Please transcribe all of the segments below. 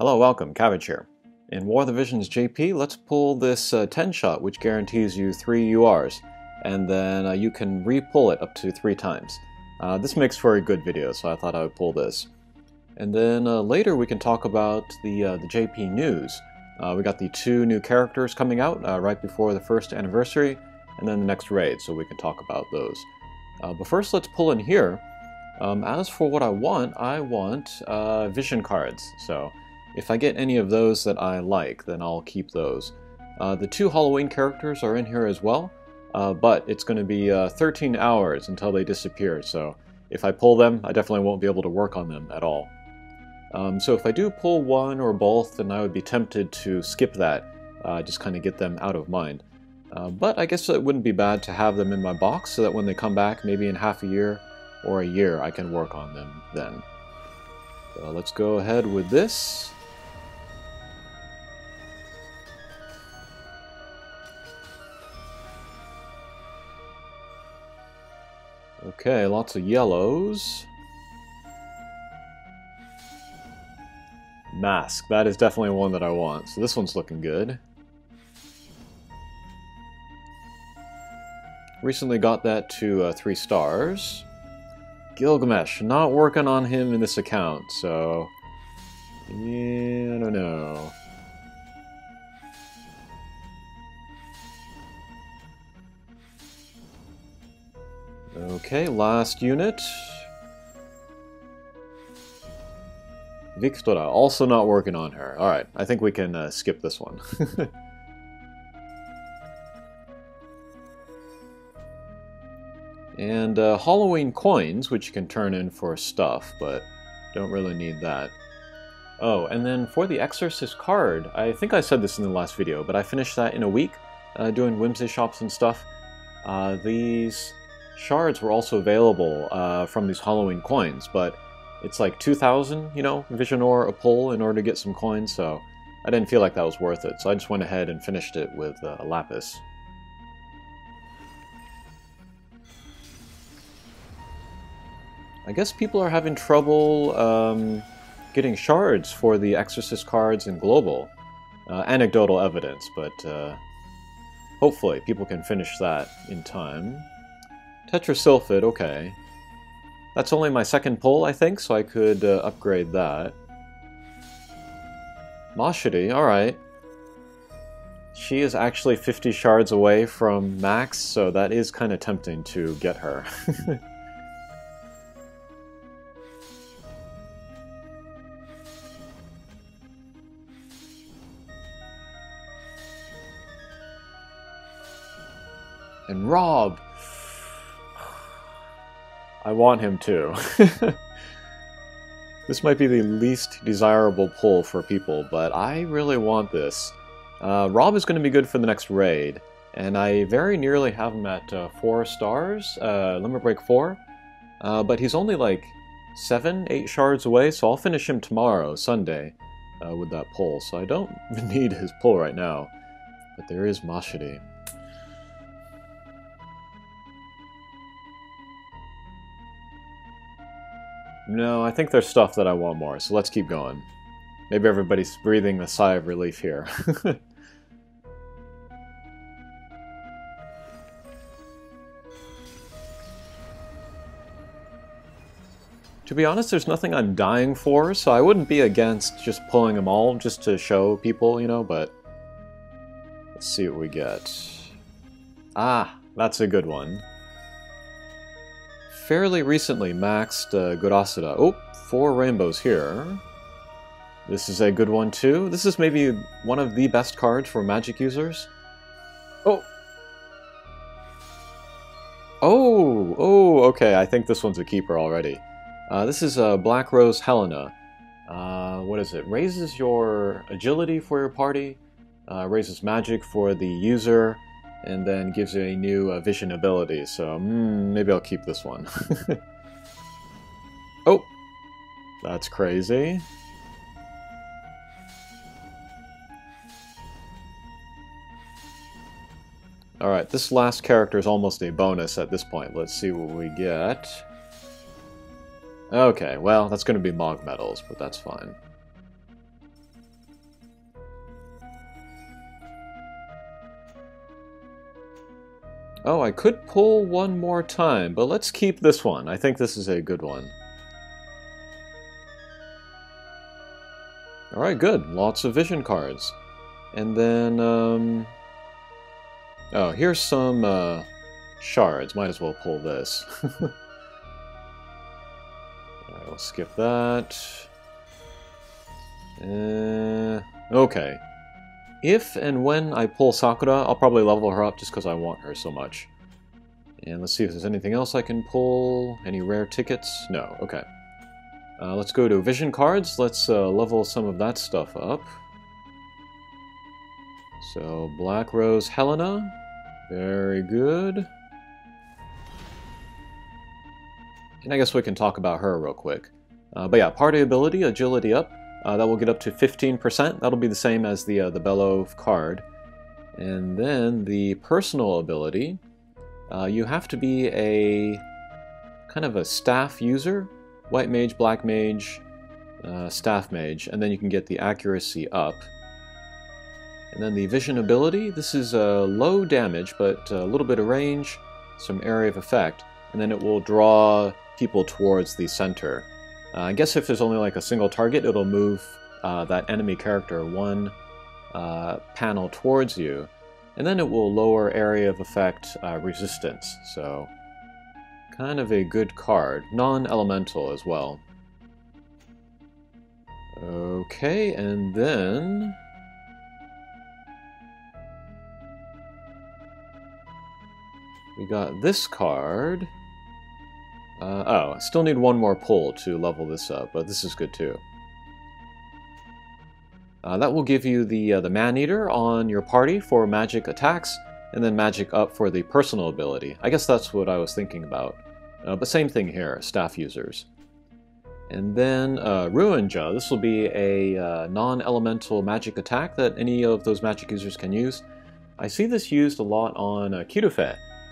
Hello, welcome, Cabbage here. In War of the Visions JP, let's pull this uh, 10 shot, which guarantees you 3 URs, and then uh, you can re-pull it up to 3 times. Uh, this makes for a good video, so I thought I would pull this. And then uh, later we can talk about the, uh, the JP news. Uh, we got the two new characters coming out right before the first anniversary, and then the next raid, so we can talk about those. but first, let's pull in here. Um, as for what I want, I want vision cards. So if I get any of those that I like, then I'll keep those. Uh, the two Halloween characters are in here as well, uh, but it's going to be uh, 13 hours until they disappear, so if I pull them, I definitely won't be able to work on them at all. Um, so if I do pull one or both, then I would be tempted to skip that, uh, just kind of get them out of mind. Uh, but I guess it wouldn't be bad to have them in my box so that when they come back, maybe in half a year or a year, I can work on them then. So let's go ahead with this. Okay, lots of yellows. Mask, that is definitely one that I want. So this one's looking good. Recently got that to uh, three stars. Gilgamesh, not working on him in this account, so... Yeah, I don't know. Okay, last unit. Victora, also not working on her. Alright, I think we can uh, skip this one. and uh, Halloween coins, which you can turn in for stuff, but don't really need that. Oh, and then for the Exorcist card, I think I said this in the last video, but I finished that in a week, uh, doing Whimsy shops and stuff. Uh, these shards were also available uh, from these Halloween coins, but it's like 2,000, you know, Vision Ore a pull in order to get some coins, so I didn't feel like that was worth it, so I just went ahead and finished it with uh, Lapis. I guess people are having trouble um, getting shards for the Exorcist cards in Global. Uh, anecdotal evidence, but uh, hopefully people can finish that in time. Tetra Sylphid, okay. That's only my second pull, I think, so I could uh, upgrade that. Mashidi, alright. She is actually 50 shards away from max, so that is kind of tempting to get her. and Rob! I want him too. this might be the least desirable pull for people, but I really want this. Uh, Rob is going to be good for the next raid, and I very nearly have him at uh, 4 stars, uh, Limit Break 4, uh, but he's only like 7, 8 shards away, so I'll finish him tomorrow, Sunday, uh, with that pull, so I don't need his pull right now. But there is Mashidi. No, I think there's stuff that I want more, so let's keep going. Maybe everybody's breathing a sigh of relief here. to be honest, there's nothing I'm dying for, so I wouldn't be against just pulling them all just to show people, you know, but... Let's see what we get. Ah, that's a good one fairly recently maxed uh, Gurasuda. Oh, four rainbows here. This is a good one too. This is maybe one of the best cards for magic users. Oh! Oh! Oh, okay, I think this one's a keeper already. Uh, this is uh, Black Rose Helena. Uh, what is it? Raises your agility for your party, uh, raises magic for the user, and then gives you a new uh, vision ability. So mm, maybe I'll keep this one. oh, that's crazy. Alright, this last character is almost a bonus at this point. Let's see what we get. Okay, well, that's going to be Mog Metals, but that's fine. Oh, I could pull one more time, but let's keep this one. I think this is a good one. Alright, good. Lots of vision cards. And then, um... Oh, here's some, uh, shards. Might as well pull this. Alright, we'll skip that. Uh, okay. If and when I pull Sakura, I'll probably level her up just because I want her so much. And let's see if there's anything else I can pull. Any rare tickets? No, okay. Uh, let's go to vision cards. Let's uh, level some of that stuff up. So, Black Rose Helena. Very good. And I guess we can talk about her real quick. Uh, but yeah, party ability, agility up. Uh, that will get up to 15%. That'll be the same as the, uh, the Bello card. And then the personal ability, uh, you have to be a kind of a staff user, white mage, black mage, uh, staff mage, and then you can get the accuracy up. And then the vision ability, this is uh, low damage, but a little bit of range, some area of effect, and then it will draw people towards the center. Uh, I guess if there's only like a single target, it'll move uh, that enemy character one uh, panel towards you, and then it will lower area of effect uh, resistance. So, kind of a good card. Non-elemental as well. Okay, and then... We got this card. Uh, oh, I still need one more pull to level this up, but this is good too. Uh, that will give you the, uh, the Man-Eater on your party for magic attacks, and then magic up for the personal ability. I guess that's what I was thinking about. Uh, but same thing here, staff users. And then uh, Ruinja, this will be a uh, non-elemental magic attack that any of those magic users can use. I see this used a lot on uh,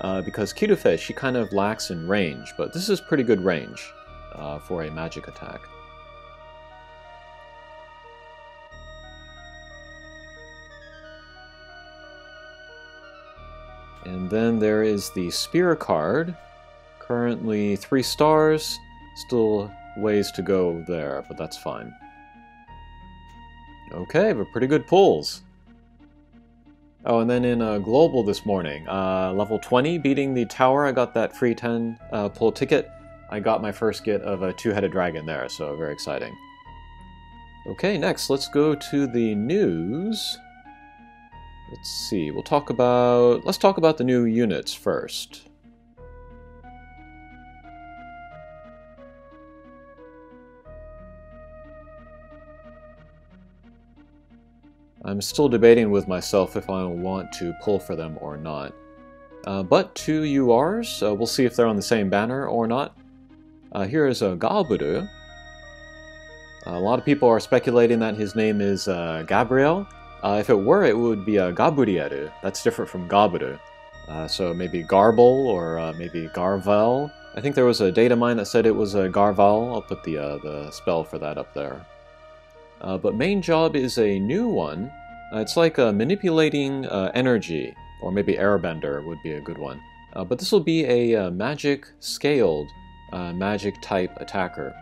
uh, because Kitufe, she kind of lacks in range, but this is pretty good range uh, for a magic attack. And then there is the Spear card, currently 3 stars, still ways to go there, but that's fine. Okay, but pretty good pulls. Oh, and then in uh, Global this morning, uh, level 20, beating the tower, I got that free 10 uh, pull ticket. I got my first get of a two-headed dragon there, so very exciting. Okay, next, let's go to the news. Let's see, we'll talk about... Let's talk about the new units first. I'm still debating with myself if I want to pull for them or not. Uh, but two URs, uh, we'll see if they're on the same banner or not. Uh, here is a Gaburu. A lot of people are speculating that his name is uh, Gabriel. Uh, if it were, it would be a Gaburieru. That's different from Gaburu. Uh, so maybe Garble or maybe Garvel. I think there was a data mine that said it was a Garval. I'll put the, the spell for that up there. Uh, but main job is a new one. Uh, it's like uh, manipulating uh, energy, or maybe airbender would be a good one. Uh, but this will be a uh, magic scaled magic type attacker.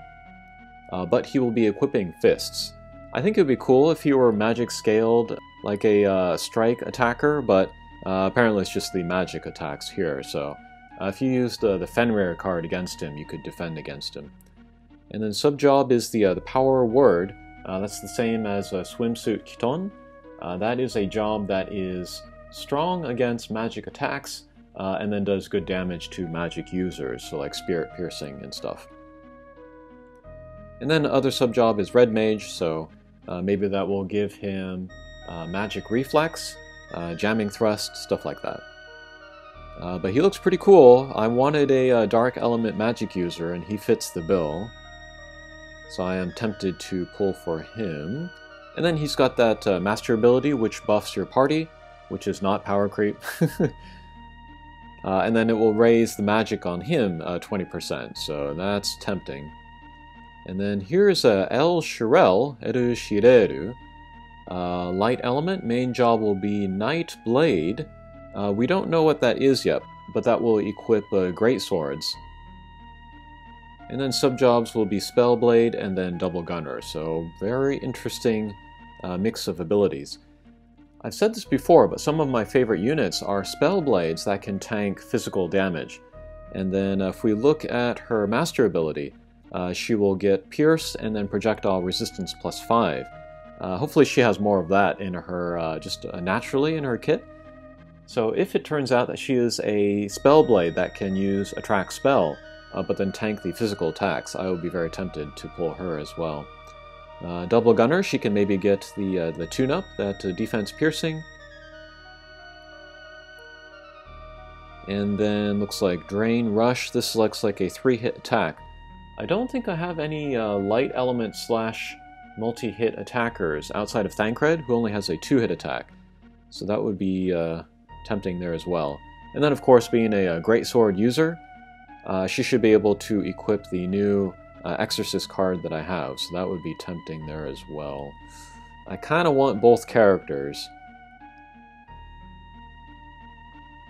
but he will be equipping fists. I think it would be cool if he were magic scaled like a strike attacker, but apparently it's just the magic attacks here. So if you used the Fenrir card against him, you could defend against him. And then sub job is the the power word, uh, that's the same as a swimsuit Kiton. Uh, that is a job that is strong against magic attacks uh, and then does good damage to magic users, so like spirit piercing and stuff. And then other sub job is red mage, so uh, maybe that will give him uh, magic reflex, uh, jamming thrust, stuff like that. but he looks pretty cool. I wanted a dark element magic user, and he fits the bill. So I am tempted to pull for him. And then he's got that uh, master ability, which buffs your party, which is not power creep. uh, and then it will raise the magic on him uh, 20%, so that's tempting. And then here's uh, Elsirelle, Eru Shireru. Uh, light element, main job will be Night Blade. Uh, we don't know what that is yet, but that will equip Great Swords. And then sub-jobs will be Spellblade and then Double Gunner, so very interesting uh, mix of abilities. I've said this before, but some of my favorite units are Spellblades that can tank physical damage. And then if we look at her Master ability, uh, she will get Pierce and then Projectile Resistance plus 5. Uh, hopefully she has more of that in her, uh, just uh, naturally in her kit. So if it turns out that she is a Spellblade that can use Attract Spell, uh, but then tank the physical attacks, I would be very tempted to pull her as well. Uh, double Gunner, she can maybe get the, uh, the tune-up, that uh, defense piercing. And then looks like Drain Rush, this looks like a three-hit attack. I don't think I have any uh, light element slash multi-hit attackers outside of Thancred, who only has a two-hit attack. So that would be uh, tempting there as well. And then of course being a, a Great Sword user, uh, she should be able to equip the new uh, Exorcist card that I have, so that would be tempting there as well. I kind of want both characters.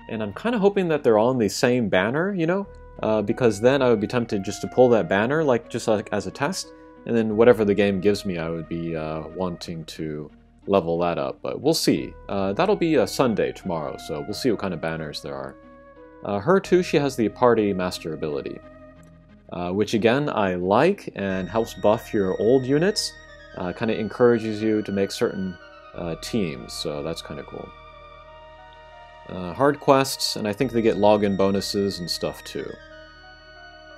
And I'm kind of hoping that they're in the same banner, you know? Uh, because then I would be tempted just to pull that banner, like just like as a test, and then whatever the game gives me, I would be uh, wanting to level that up. But we'll see. Uh, that'll be a Sunday tomorrow, so we'll see what kind of banners there are. Uh, her too, she has the Party Master ability uh, which again I like and helps buff your old units. Uh, kind of encourages you to make certain uh, teams, so that's kind of cool. Uh, hard quests, and I think they get login bonuses and stuff too.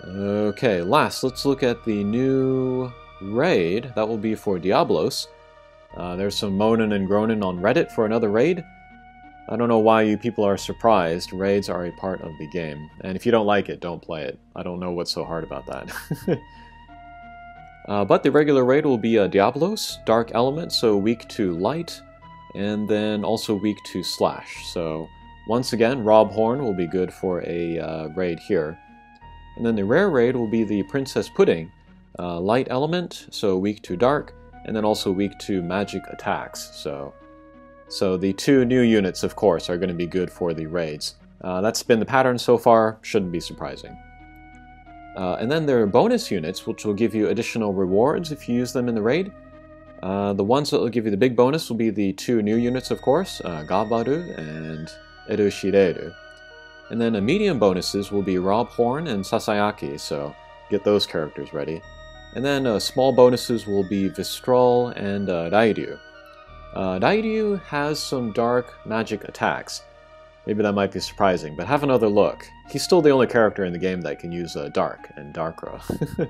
Okay, last, let's look at the new raid. That will be for Diablos. Uh, there's some moaning and groaning on Reddit for another raid. I don't know why you people are surprised. Raids are a part of the game. And if you don't like it, don't play it. I don't know what's so hard about that. uh, but the regular raid will be a Diablos, Dark Element, so weak to Light, and then also weak to Slash. So once again, Rob Horn will be good for a uh, raid here. And then the rare raid will be the Princess Pudding, uh, Light Element, so weak to Dark, and then also weak to magic attacks. So so the two new units, of course, are going to be good for the raids. Uh, that's been the pattern so far, shouldn't be surprising. Uh, and then there are bonus units, which will give you additional rewards if you use them in the raid. Uh, the ones that will give you the big bonus will be the two new units, of course, uh, Gabaru and Erushireru. And then the medium bonuses will be Rob Horn and Sasayaki, so get those characters ready. And then uh, small bonuses will be Vistral and uh, Rairyu. Uh, Rairyu has some dark magic attacks. Maybe that might be surprising, but have another look. He's still the only character in the game that can use uh, Dark and Darkra.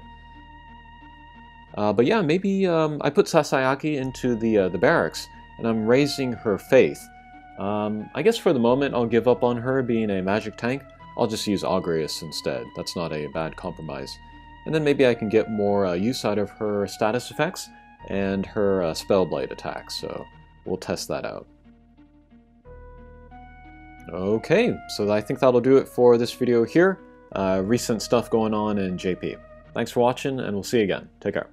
uh, but yeah, maybe um, I put Sasayaki into the, uh, the barracks, and I'm raising her faith. Um, I guess for the moment I'll give up on her being a magic tank. I'll just use Agrias instead. That's not a bad compromise. And then maybe I can get more uh, use out of her status effects and her uh, Spellblade attack, so we'll test that out. Okay, so I think that'll do it for this video here. Uh, recent stuff going on in JP. Thanks for watching, and we'll see you again. Take care.